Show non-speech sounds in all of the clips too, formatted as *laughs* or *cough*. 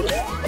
Oh, *laughs*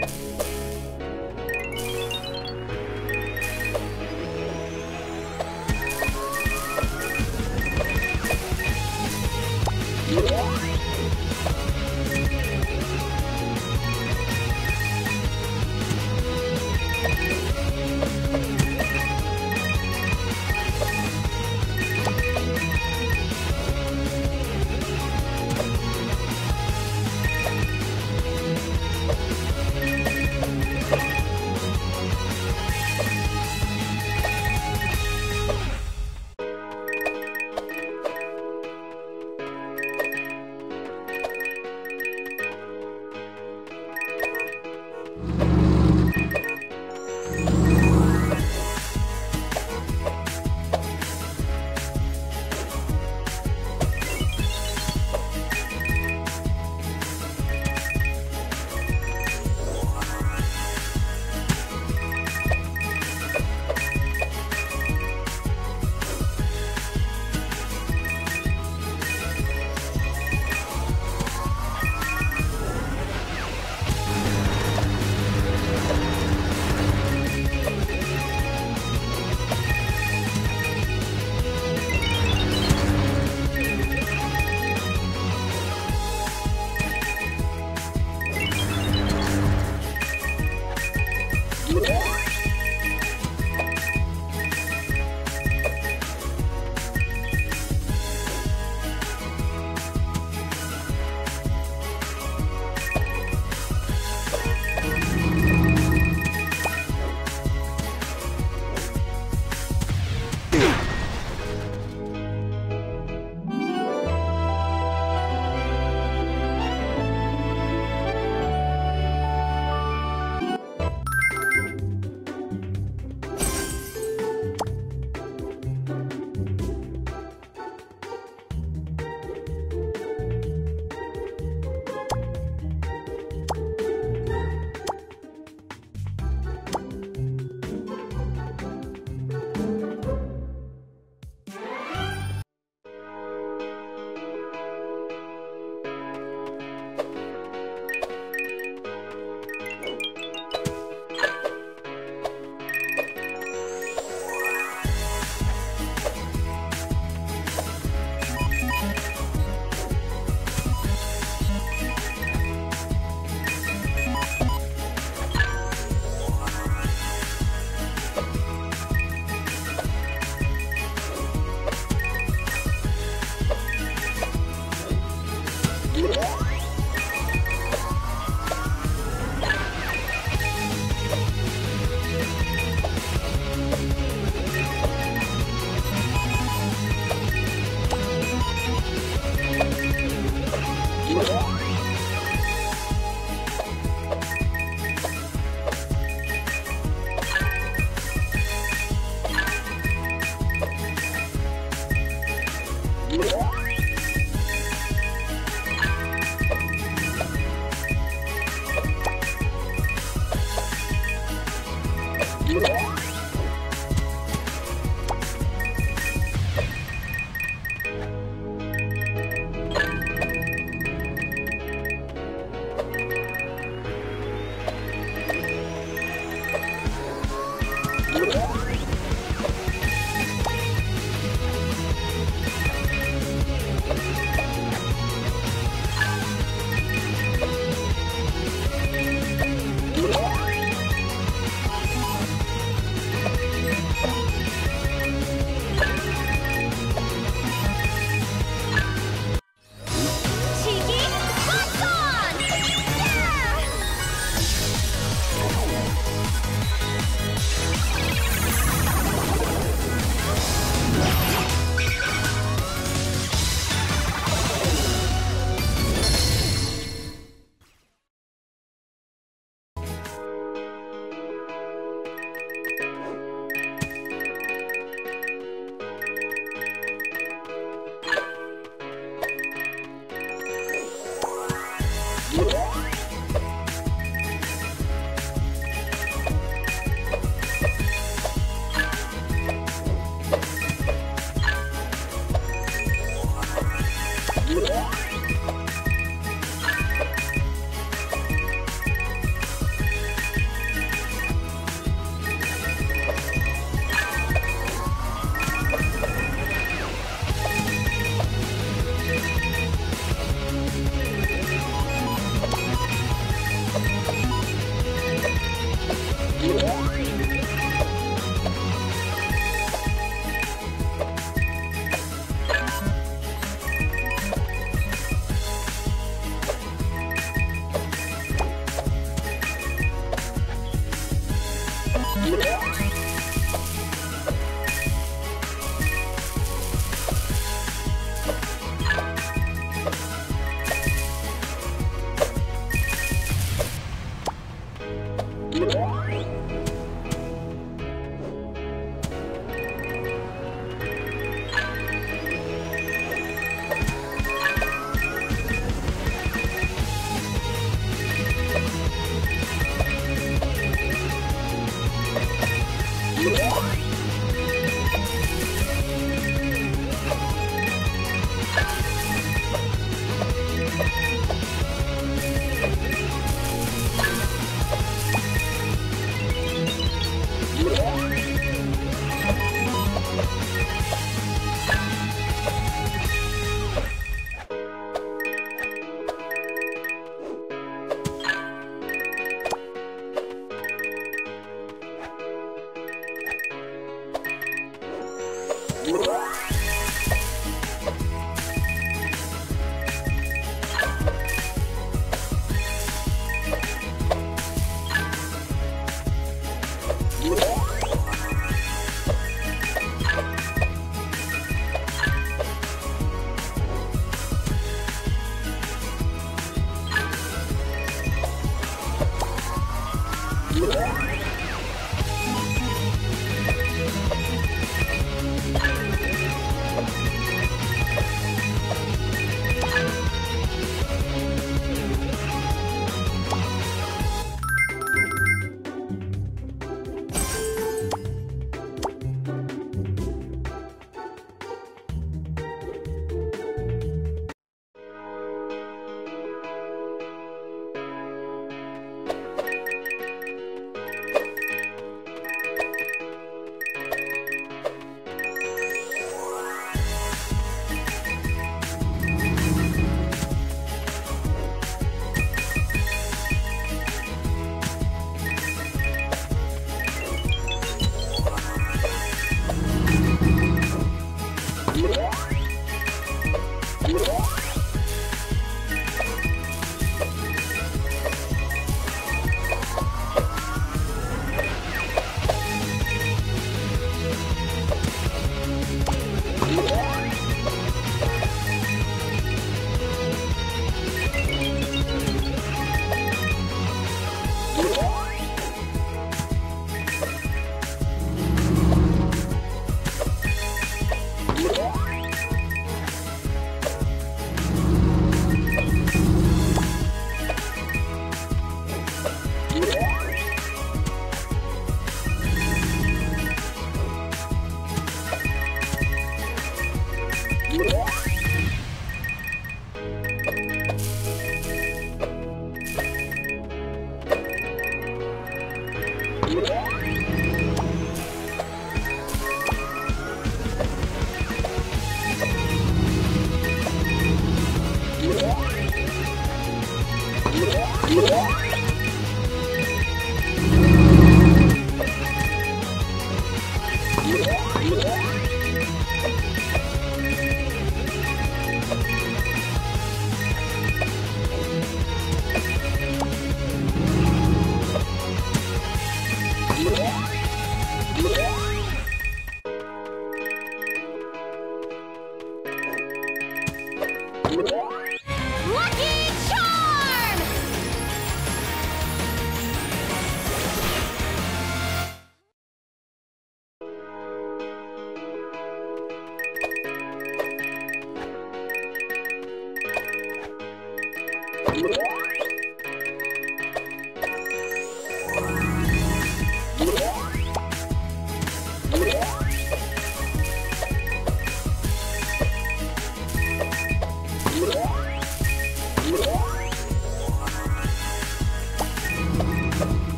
Bye. Let's go. Whoa! *laughs*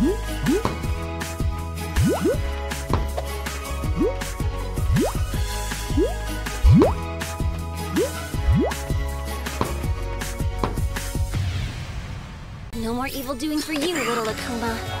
No more evil doing for you, little Akuma.